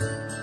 A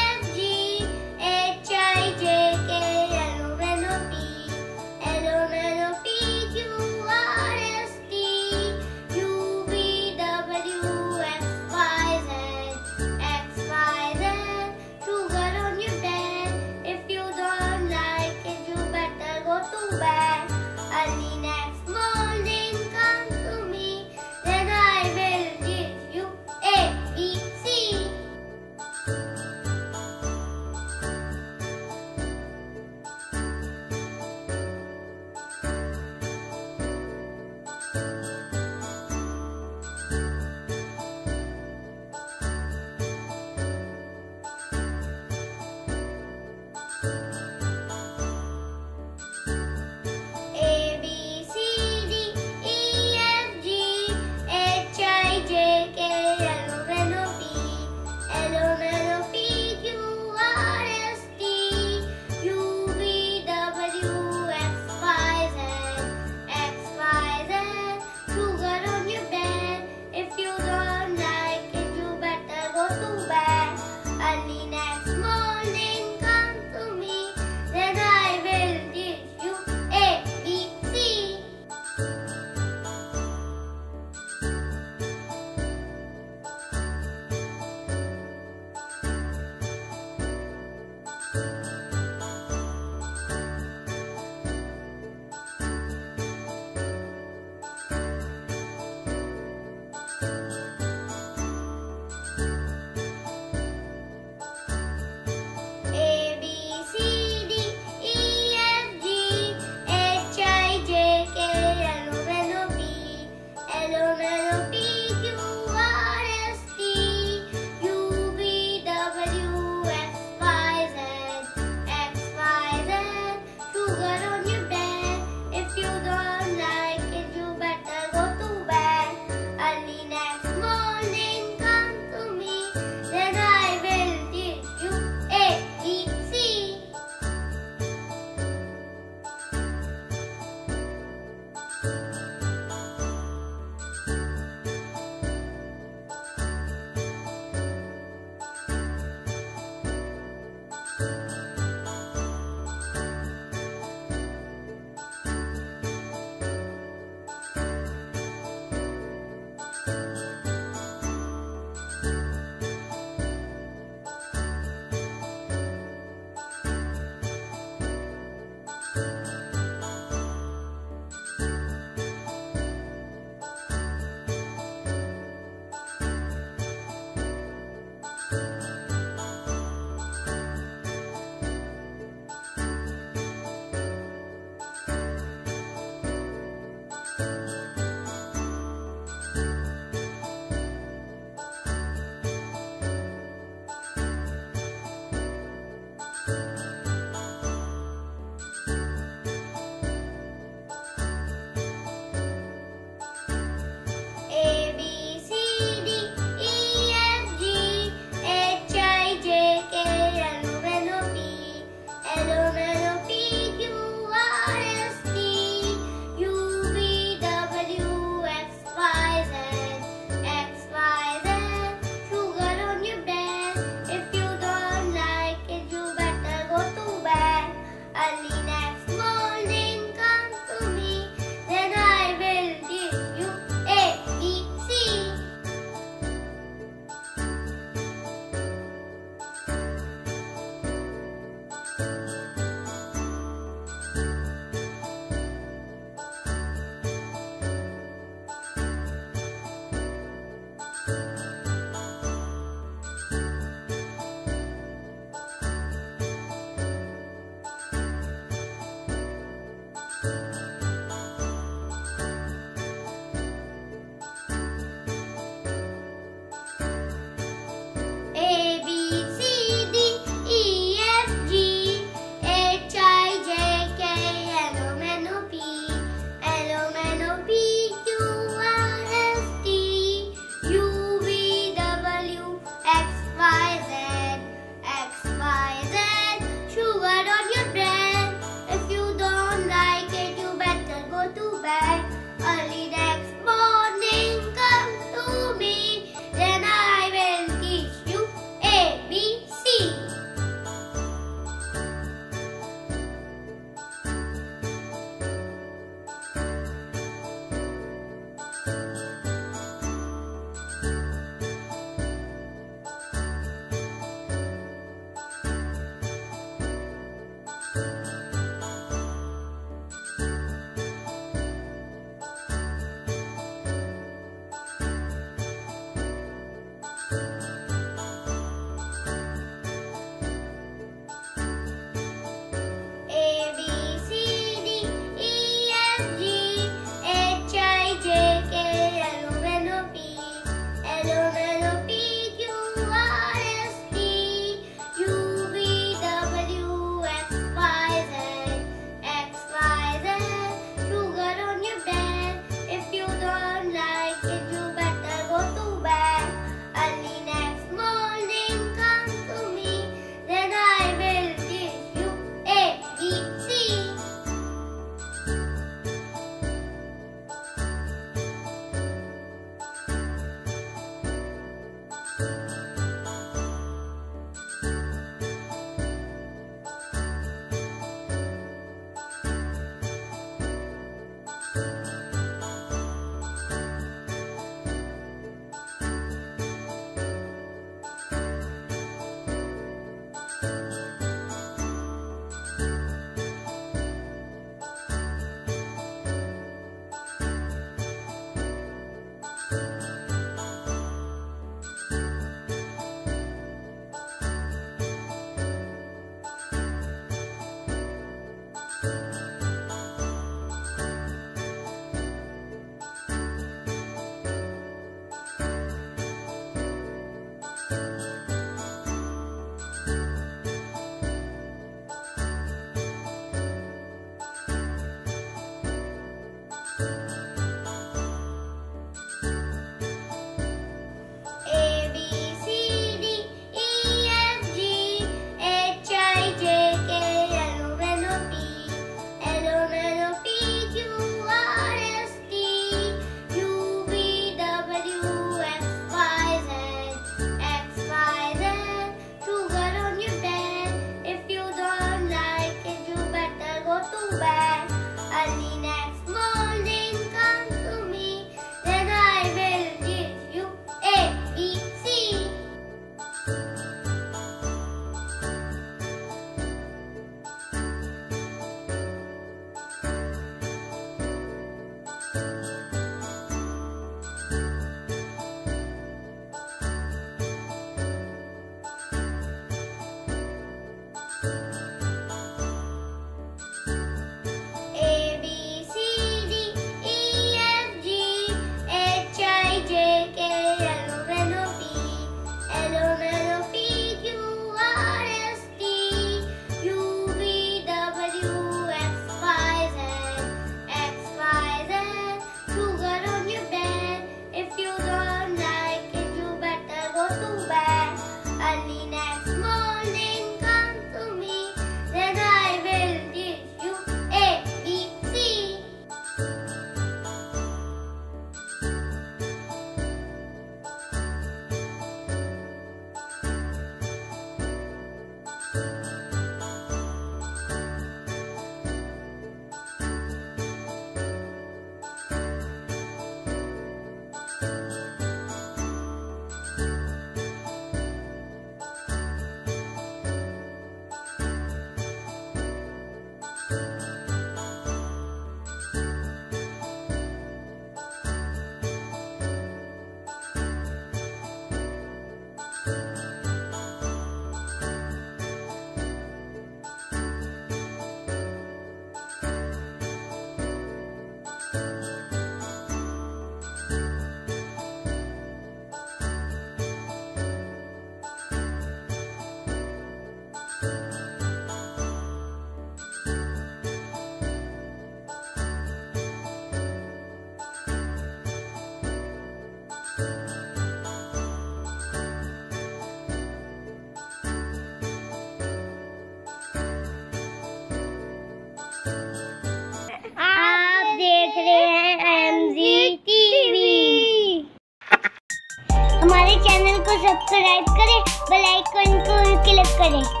करें।